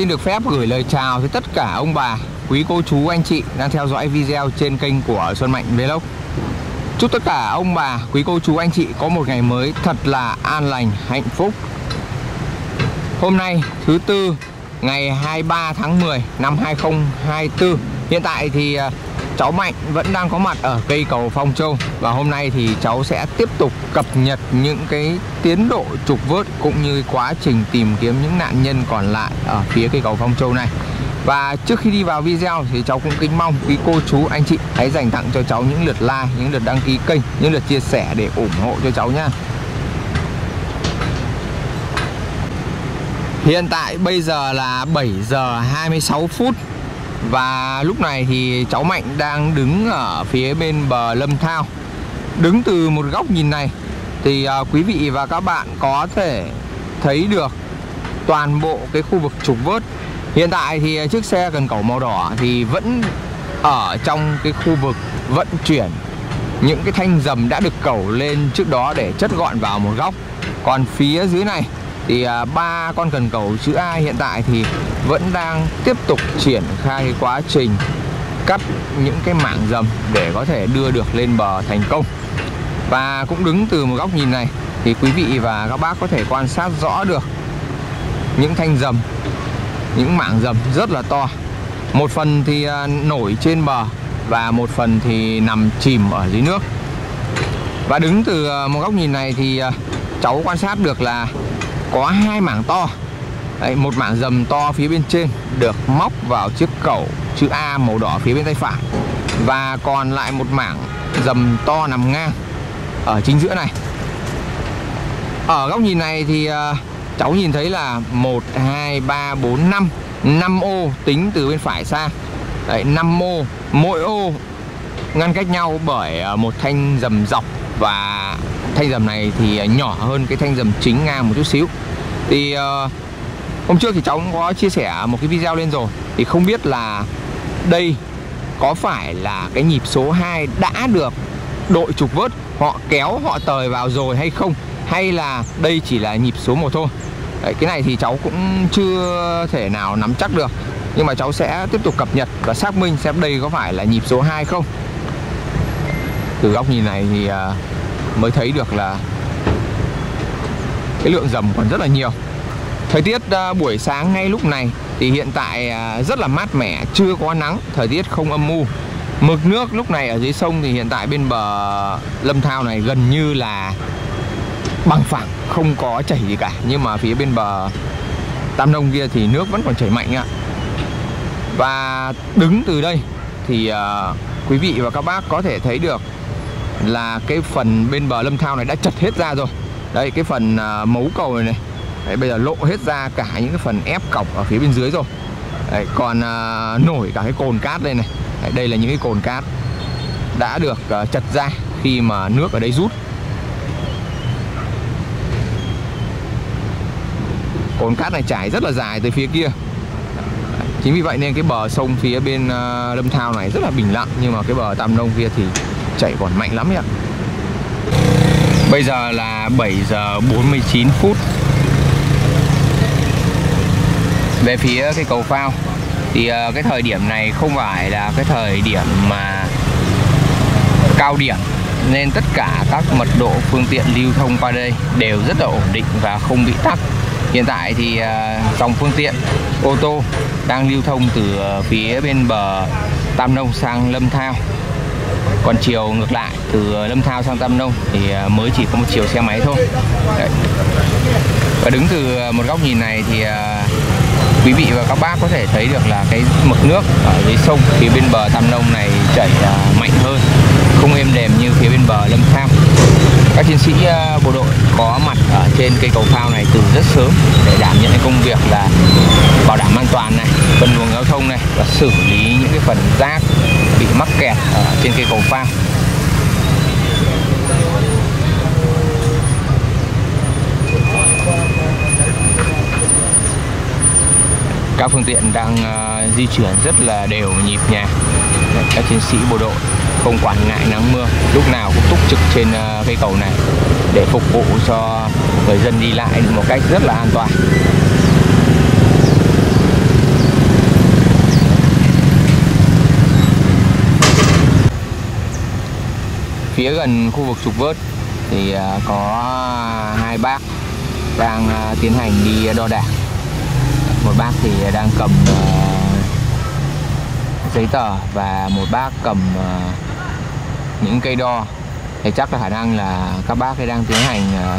Xin được phép gửi lời chào tới tất cả ông bà, quý cô chú, anh chị đang theo dõi video trên kênh của Xuân Mạnh Vlog. Chúc tất cả ông bà, quý cô chú, anh chị có một ngày mới thật là an lành, hạnh phúc. Hôm nay thứ tư ngày 23 tháng 10 năm 2024. Hiện tại thì à, cháu Mạnh vẫn đang có mặt ở cây cầu Phong Châu và hôm nay thì cháu sẽ tiếp tục cập nhật những cái tiến độ trục vớt cũng như quá trình tìm kiếm những nạn nhân còn lại ở phía cây cầu Phong Châu này. Và trước khi đi vào video thì cháu cũng kính mong quý cô chú anh chị hãy dành tặng cho cháu những lượt like, những lượt đăng ký kênh, những lượt chia sẻ để ủng hộ cho cháu nha. Hiện tại bây giờ là 7 giờ 26 phút và lúc này thì cháu Mạnh đang đứng ở phía bên bờ Lâm Thao. Đứng từ một góc nhìn này Thì uh, quý vị và các bạn có thể thấy được toàn bộ cái khu vực trục vớt. Hiện tại thì chiếc xe cần cẩu màu đỏ thì vẫn ở trong cái khu vực vận chuyển những cái thanh dầm đã được cẩu lên trước đó để chất gọn vào một góc. Còn phía dưới này thì à, ba con cần cầu chữ A hiện tại thì vẫn đang tiếp tục triển khai cái quá trình cắt những cái mảng dầm để có thể đưa được lên bờ thành công. Và cũng đứng từ một góc nhìn này thì quý vị và các bác có thể quan sát rõ được những thanh dầm, những mảng dầm rất là to. Một phần thì à, nổi trên bờ và một phần thì nằm chìm ở dưới nước. Và đứng từ à, một góc nhìn này thì cháu quan sát được là có hai mảng to. Đấy, một mảng dầm to phía bên trên được móc vào chiếc cẩu chữ A màu đỏ phía bên tay phải. Và còn lại một mảng dầm to nằm ngang ở chính giữa này. Ở góc nhìn này thì uh, cháu nhìn thấy là 1 2 3 4 5 5 ô tính từ bên phải sang Đấy, 5 ô mỗi ô ngăn cách nhau bởi ờ, một thanh dầm dọc và thanh dầm này thì nhỏ hơn cái thanh dầm chính ngang một chút xíu. Thì uh, hôm trước thì cháu cũng có chia sẻ một cái video lên rồi. Thì không biết là đây có phải là cái nhịp số 2 đã được đội trục vớt họ kéo họ tời vào rồi hay không? Hay là đây chỉ là nhịp số 1 thôi? Đấy, cái này thì cháu cũng chưa thể nào nắm chắc được. Nhưng mà cháu sẽ tiếp tục cập nhật và xác minh xem đây có phải là nhịp số 2 không từ góc nhìn này thì uh, mới thấy được là cái lượng dầm còn rất là nhiều Thời tiết uh, buổi sáng ngay lúc này thì hiện tại uh, rất là mát mẻ, chưa có nắng, thời tiết không âm u. Mực nước lúc này ở dưới sông thì hiện tại bên bờ Lâm Thao này gần như là bằng phẳng, không có chảy gì cả. Nhưng mà phía bên bờ Tam Nông kia thì nước vẫn còn chảy mạnh ạ. Và đứng từ đây thì uh, quý vị và các bác có thể thấy được là cái phần bên bờ Lâm Thao này đã chật hết ra rồi. Đây cái phần à, mấu cầu này này. Đấy, bây giờ lộ hết ra cả những cái phần ép cọc ở phía bên dưới rồi. Đấy, còn à, nổi cả cái cồn cát đây này. Đấy, đây là những cái cồn cát đã được à, chật ra khi mà nước ở đây rút. Cồn cát này trải rất là dài từ phía kia. Chính vì vậy nên cái bờ sông phía bên uh, lâm thao này rất là bình lặng nhưng mà cái bờ tam nông kia thì chạy còn mạnh lắm ạ. Bây giờ là 7 giờ 49 phút. Về phía cái cầu phao, thì ờ, cái thời điểm này không phải là cái thời điểm mà cao điểm, nên tất cả các mật độ phương tiện lưu thông qua đây đều rất là ổn định và không bị tắc. Hiện tại thì ờ, dòng phương tiện, ô tô đang lưu thông từ ờ, phía bên bờ Tam Nông sang Lâm Thao còn chiều ngược lại, từ ờ, Lâm Thao sang Tam Nông thì ờ, mới chỉ có một chiều xe máy thôi Đấy. và đứng từ ờ, một góc nhìn này thì quý vị và các bác có thể thấy được là cái mực nước ở dưới sông phía bên bờ Tam Nông này chảy mạnh hơn, không êm đềm như phía bên bờ Lâm Thao các chiến sĩ ờ, bộ đội có mặt ở trên cây cầu phao này từ rất sớm để đảm nhận công việc là bảo đảm an toàn này, phân luồng giao thông này và xử lý những cái phần rác bị mắc kẹt ở trên cây cầu phao. Các phương tiện đang ờ, di chuyển rất là đều nhịp nhàng. Các chiến sĩ, bộ đội không quản ngại nắng mưa, lúc nào cũng túc trực trên ờ, cây cầu này để phục vụ cho người dân đi lại một cách rất là an toàn. Phía gần khu vực trục vớt thì ờ, có hai bác đang ờ, tiến hành đi đo đạc. Một bác thì đang cầm giấy tờ và một bác cầm những cây đo thì chắc là khả năng là các bác ấy đang tiến hành ờ,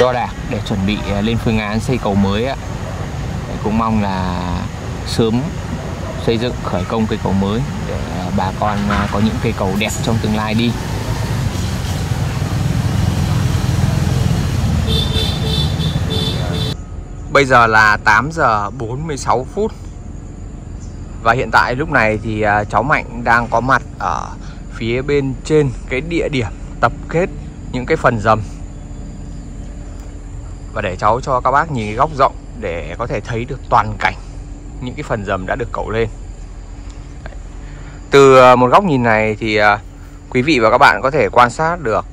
đo đạc để chuẩn bị ờ, lên phương án xây cầu mới ạ. Cũng mong là sớm xây dựng khởi công cây cầu mới để ờ, bà con có những cây cầu đẹp trong tương lai đi. Bây giờ là 8 giờ 46 phút. Và hiện tại lúc này thì cháu Mạnh đang có mặt ở phía bên trên cái địa điểm tập kết những cái phần dầm. Và để cháu cho các bác nhìn góc rộng để có thể thấy được toàn cảnh những cái phần dầm đã được cậu lên. Từ ờ, một góc nhìn này thì ờ, quý vị và các bạn có thể quan sát được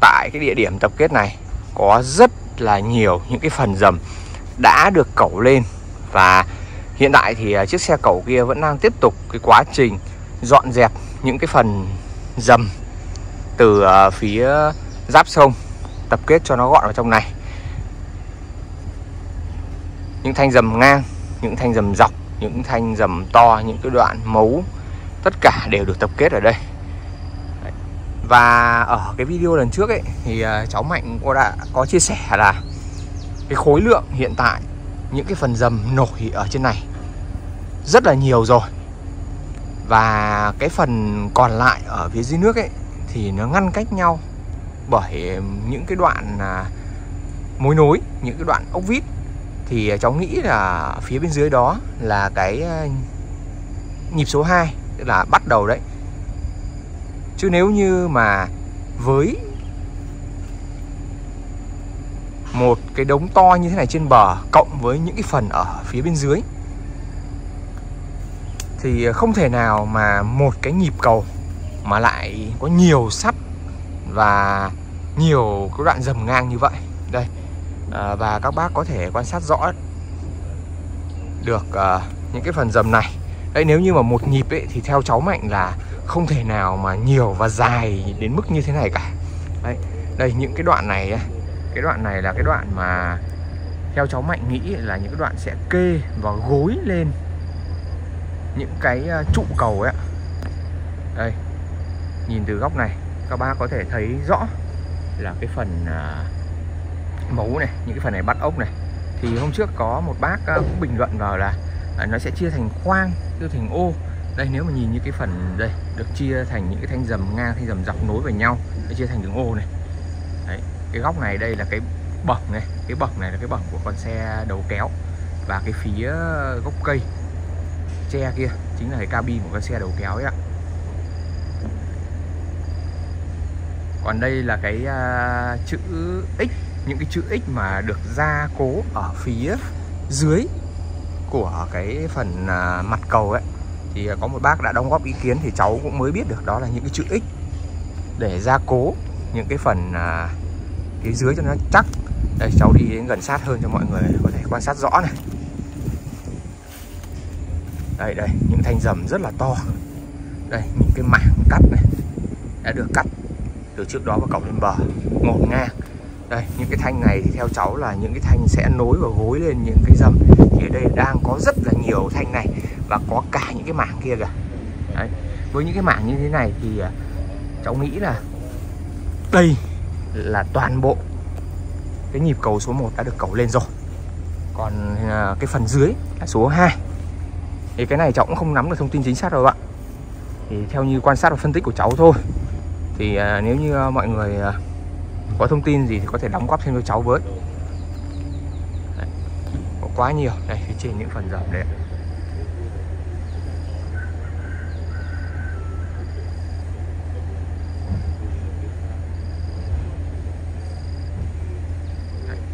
tại cái địa điểm tập kết này có rất là nhiều những cái phần dầm đã được cẩu lên. Và hiện tại thì ờ, chiếc xe cẩu kia vẫn đang tiếp tục cái quá trình dọn dẹp những cái phần dầm từ à, phía giáp sông, tập kết cho nó gọn vào trong này. Những thanh dầm ngang, những thanh dầm dọc, những thanh dầm to, những cái đoạn mấu, tất cả đều được tập kết ở đây. Và ở cái video lần trước ấy, thì à, cháu Mạnh cô đã có chia sẻ là cái khối lượng hiện tại, những cái phần dầm nổi ở trên này rất là nhiều rồi và cái phần còn lại ở phía dưới nước ấy thì nó ngăn cách nhau bởi những cái đoạn à, mối nối những cái đoạn ốc vít. Thì cháu nghĩ là phía bên dưới đó là cái à, nhịp số 2 tức là bắt đầu đấy. Chứ nếu như mà với một cái đống to như thế này trên bờ cộng với những cái phần ở phía bên dưới thì không thể nào mà một cái nhịp cầu mà lại có nhiều sắt và nhiều cái đoạn dầm ngang như vậy. Đây à, và các bác có thể quan sát rõ được à, những cái phần dầm này. Đấy nếu như mà một nhịp ấy thì theo cháu mạnh là không thể nào mà nhiều và dài đến mức như thế này cả. Đây đây những cái đoạn này cái đoạn này là cái đoạn mà theo cháu mạnh nghĩ là những cái đoạn sẽ kê và gối lên những cái ờ, trụ cầu ấy đây nhìn từ góc này các bác có thể thấy rõ là cái phần à, mấu này những cái phần này bắt ốc này. Thì hôm trước có một bác ờ, cũng bình luận vào là à, nó sẽ chia thành khoang chia thành ô. Đây nếu mà nhìn như cái phần đây được chia thành những cái thanh dầm ngang thanh dầm dọc nối với nhau để chia thành đường ô này. Đấy, cái góc này đây là cái bậc này cái bậc này là cái bậc của con xe đầu kéo. Và cái phía gốc cây xe kia chính là cái cabin của cái xe đầu kéo ấy ạ. Còn đây là cái uh, chữ X những cái chữ X mà được gia cố ở phía dưới của cái phần uh, mặt cầu ấy. Thì có một bác đã đóng góp ý kiến thì cháu cũng mới biết được đó là những cái chữ X để gia cố những cái phần uh, phía dưới cho nó chắc. Đây cháu đi đến gần sát hơn cho mọi người có thể quan sát rõ này đây đây, những thanh dầm rất là to. Đây những cái mảng cắt này, đã được cắt từ trước đó và cọc lên bờ. Ngổn ngang. Đây, những cái thanh này thì theo cháu là những cái thanh sẽ nối và gối lên những cái dầm thì ở đây đang có rất là nhiều thanh này và có cả những cái mảng kia kìa. Đấy, với những cái mảng như thế này thì à, cháu nghĩ là đây là toàn bộ cái nhịp cầu số 1 đã được cầu lên rồi. Còn à, cái phần dưới là số 2 thì cái này cháu cũng không nắm được thông tin chính xác đâu ạ. Thì theo như quan sát và phân tích của cháu thôi. Thì à, nếu như à, mọi người à, có thông tin gì thì có thể đóng góp thêm cho cháu với. Đấy. có quá nhiều. Đây phía trên những phần dầm đấy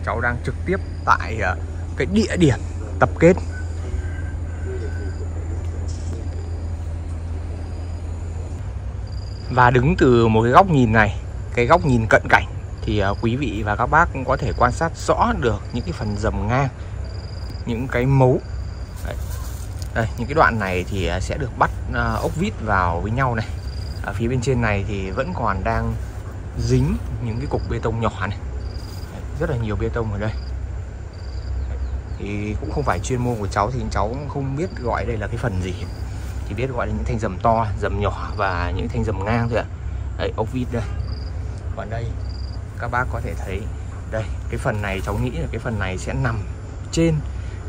cháu đang trực tiếp tại à, cái địa điểm tập kết. Và đứng từ một cái góc nhìn này Cái góc nhìn cận cảnh Thì à, quý vị và các bác cũng có thể quan sát rõ được những cái phần dầm ngang Những cái mấu. Đây, Đây những cái đoạn này thì à, sẽ được bắt à, ốc vít vào với nhau này. Ở phía bên trên này thì vẫn còn đang dính những cái cục bê tông nhỏ này. Rất là nhiều bê tông ở đây. Thì cũng không phải chuyên môn của cháu thì cháu cũng không biết gọi đây là cái phần gì chỉ biết gọi là những thanh dầm to dầm nhỏ và những thanh dầm ngang thôi ạ. Đấy ốc vít đây. Còn đây các bác có thể thấy đây cái phần này cháu nghĩ là cái phần này sẽ nằm trên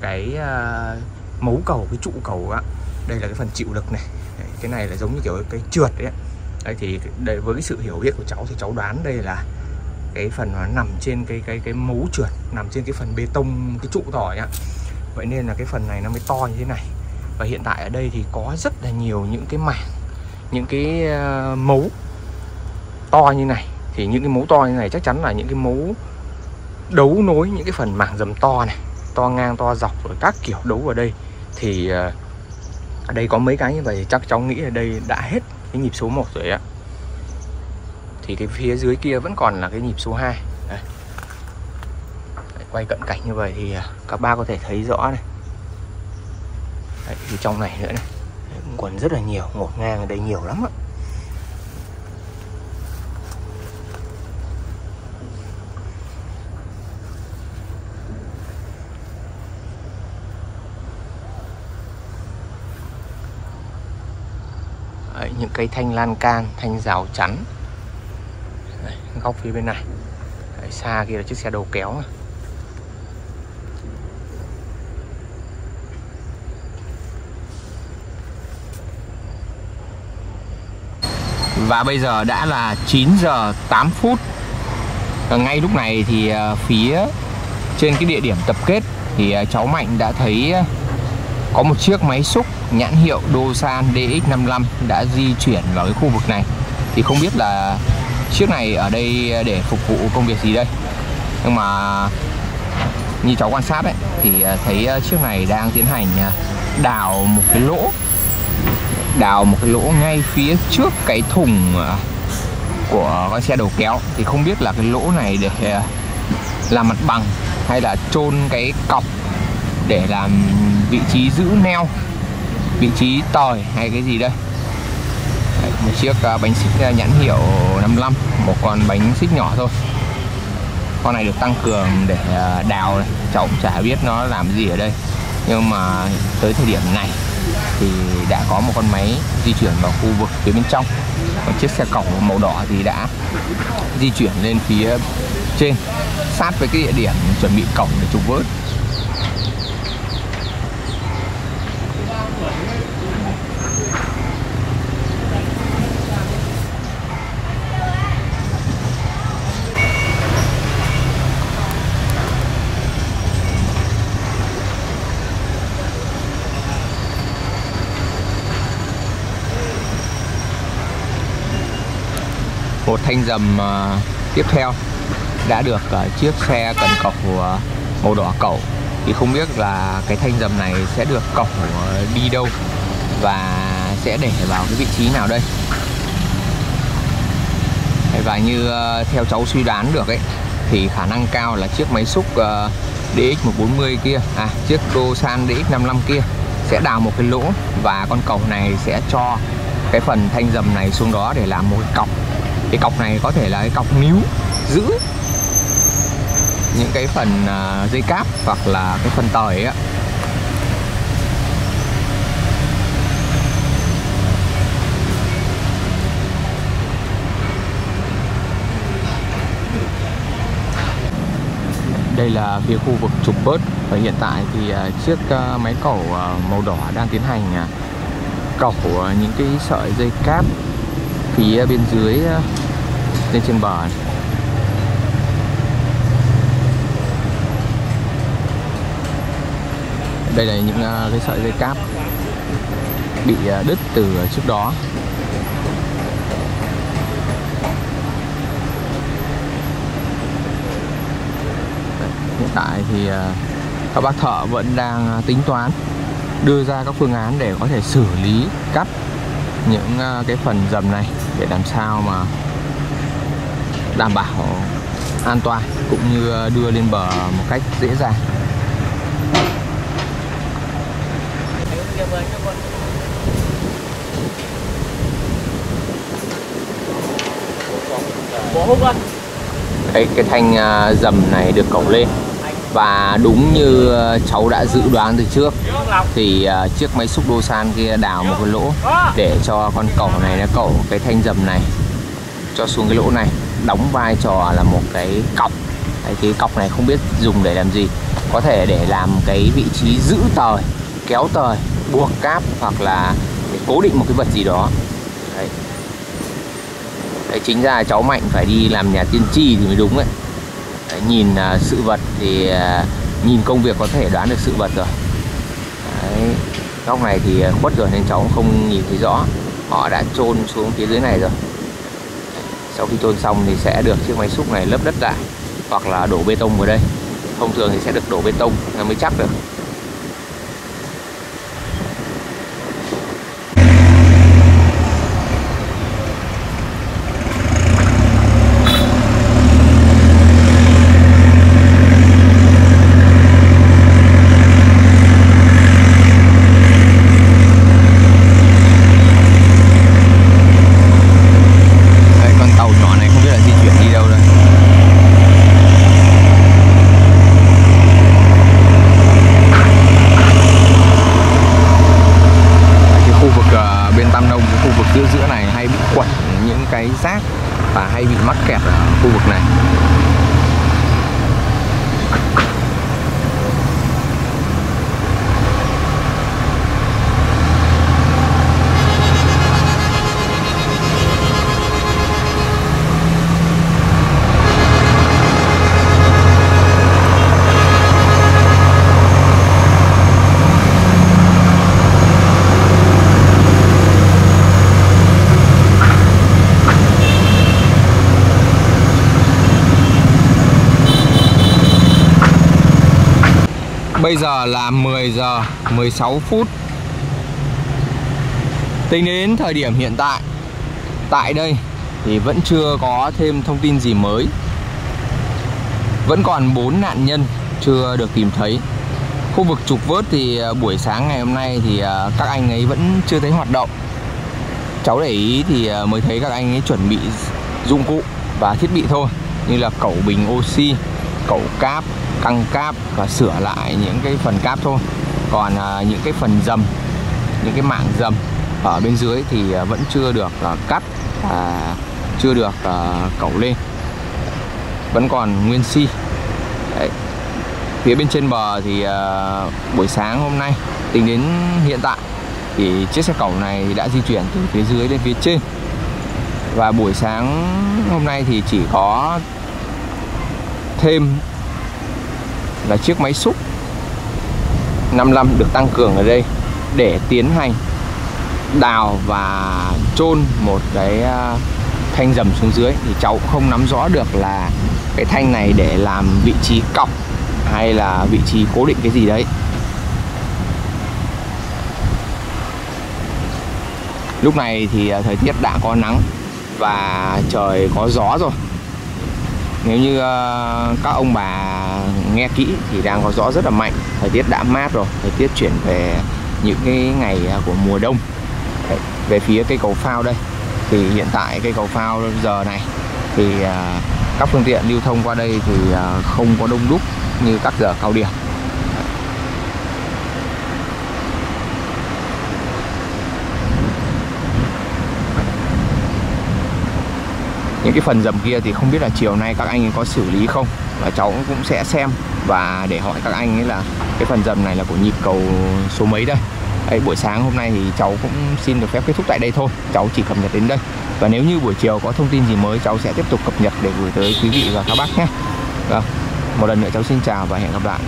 cái uh, mấu cầu cái trụ cầu á đây là cái phần chịu lực này. Đấy, cái này là giống như kiểu cái trượt đấy đấy thì đây, với cái sự hiểu biết của cháu thì cháu đoán đây là cái phần nó nằm trên cái cái cái mấu trượt nằm trên cái phần bê tông cái trụ tỏi ạ. Vậy nên là cái phần này nó mới to như thế này và hiện tại ở đây thì có rất là nhiều những cái mảng những cái uh, mấu to như này. Thì những cái mấu to như này chắc chắn là những cái mấu đấu nối những cái phần mảng dầm to này to ngang to dọc rồi các kiểu đấu ở đây. Thì uh, ở đây có mấy cái như vậy chắc cháu nghĩ là đây đã hết cái nhịp số 1 rồi ạ. Thì cái phía dưới kia vẫn còn là cái nhịp số 2 Đây. Đấy, quay cận cảnh như vậy thì ờ, các ba có thể thấy rõ này. Đấy, trong này nữa này. Quần còn rất là nhiều ngột ngang ở đây nhiều lắm ạ. Đấy, những cây thanh lan can thanh rào chắn. Đấy, góc phía bên này. Đấy, xa kia là chiếc xe đầu kéo Và bây giờ đã là 9 giờ 8 phút. Và Ngay lúc này thì ờ, phía trên cái địa điểm tập kết Thì ờ, cháu Mạnh đã thấy ờ, có một chiếc máy xúc nhãn hiệu Dosan DX55 đã di chuyển vào cái khu vực này. Thì không biết là chiếc này ở đây để phục vụ công việc gì đây. Nhưng mà như cháu quan sát ấy, thì thấy chiếc này đang tiến hành đào một cái lỗ đào một cái lỗ ngay phía trước cái thùng à, của con xe đầu kéo. Thì không biết là cái lỗ này để à, làm mặt bằng hay là chôn cái cọc để làm vị trí giữ neo vị trí tòi hay cái gì đây. Đấy, một chiếc à, bánh xích nhãn hiệu 55 một con bánh xích nhỏ thôi. Con này được tăng cường để đào này. Cháu cũng chả biết nó làm gì ở đây. Nhưng mà tới thời điểm này thì đã có một con máy di chuyển vào khu vực phía bên trong. Còn chiếc xe cẩu màu đỏ thì đã di chuyển lên phía trên, sát với cái địa điểm chuẩn bị cổng để trục vớt. Một thanh dầm ờ, tiếp theo đã được ờ, chiếc xe cần cọc của màu đỏ cẩu. Thì không biết là cái thanh dầm này sẽ được cọc đi đâu và sẽ để vào cái vị trí nào đây? Và như ờ, theo cháu suy đoán được ấy, thì khả năng cao là chiếc máy xúc DX140 kia à chiếc Dosan DX55 kia sẽ đào một cái lỗ và con cầu này sẽ cho cái phần thanh dầm này xuống đó để làm một cái cọc cái cọc này có thể là cái cọc níu, giữ những cái phần à, dây cáp hoặc là cái phần tời á đây là phía khu vực trục bớt và hiện tại thì à, chiếc à, máy cẩu màu đỏ đang tiến hành cẩu những cái sợi dây cáp phía bên dưới ờ, lên trên bờ này. đây là những ờ, cái sợi dây cáp bị ờ, đứt từ trước đó hiện tại thì các bác thợ vẫn đang tính toán đưa ra các phương án để có thể xử lý cắt những cái phần dầm này để làm sao mà đảm bảo an toàn cũng như đưa lên bờ một cách dễ dàng. Cái cái thanh à, dầm này được cẩu lên và đúng như ờ, cháu đã dự đoán từ trước thì ờ, chiếc máy xúc đô san kia đào một cái lỗ để cho con cẩu này nó cẩu cái thanh dầm này cho xuống cái lỗ này. Đóng vai trò là một cái cọc. Đấy, cái cọc này không biết dùng để làm gì. Có thể để làm cái vị trí giữ tời kéo tời buộc cáp hoặc là để cố định một cái vật gì đó. Đấy. đấy chính ra cháu mạnh phải đi làm nhà tiên tri thì mới đúng đấy nhìn à, sự vật thì à, nhìn công việc có thể đoán được sự vật rồi. Đấy. góc này thì à, khuất rồi nên cháu cũng không nhìn thấy rõ. Họ đã chôn xuống phía dưới này rồi. Sau khi chôn xong thì sẽ được chiếc máy xúc này lấp đất lại, hoặc là đổ bê tông vào đây. Thông thường thì sẽ được đổ bê tông mới chắc được. Bây giờ là 10 giờ 16 phút. Tính đến thời điểm hiện tại Tại đây thì vẫn chưa có thêm thông tin gì mới. Vẫn còn 4 nạn nhân chưa được tìm thấy. Khu vực trục vớt thì à, buổi sáng ngày hôm nay thì à, các anh ấy vẫn chưa thấy hoạt động. Cháu để ý thì à, mới thấy các anh ấy chuẩn bị dụng cụ và thiết bị thôi Như là cẩu bình oxy, cẩu cáp, căng cáp và sửa lại những cái phần cáp thôi. Còn à, những cái phần dầm những cái mạng dầm ở bên dưới thì à, vẫn chưa được à, cắt và chưa được à, cẩu lên. Vẫn còn nguyên si. Đấy. phía bên trên bờ thì à, buổi sáng hôm nay tính đến hiện tại thì chiếc xe cẩu này đã di chuyển từ phía dưới lên phía trên. Và buổi sáng hôm nay thì chỉ có thêm là chiếc máy xúc 55 được tăng cường ở đây để tiến hành đào và chôn một cái à, thanh dầm xuống dưới. Thì cháu cũng không nắm rõ được là cái thanh này để làm vị trí cọc hay là vị trí cố định cái gì đấy. Lúc này thì à, thời tiết đã có nắng và trời có gió rồi. Nếu như à, các ông bà nghe kỹ thì đang có gió rất là mạnh. Thời tiết đã mát rồi thời tiết chuyển về những cái ngày à, của mùa đông. Đấy, về phía cây cầu phao đây thì hiện tại cây cầu phao giờ này thì uh, các phương tiện lưu thông qua đây thì uh, không có đông đúc như các giờ cao điểm. Những cái phần dầm kia thì không biết là chiều nay các anh có xử lý không và cháu cũng sẽ xem và để hỏi các anh ấy là cái phần dầm này là của nhịp cầu số mấy đây. Đấy, buổi sáng hôm nay thì cháu cũng xin được phép kết thúc tại đây thôi. Cháu chỉ cập nhật đến đây. Và nếu như buổi chiều có thông tin gì mới cháu sẽ tiếp tục cập nhật để gửi tới quý vị và các bác nhé. Vâng, một lần nữa cháu xin chào và hẹn gặp lại.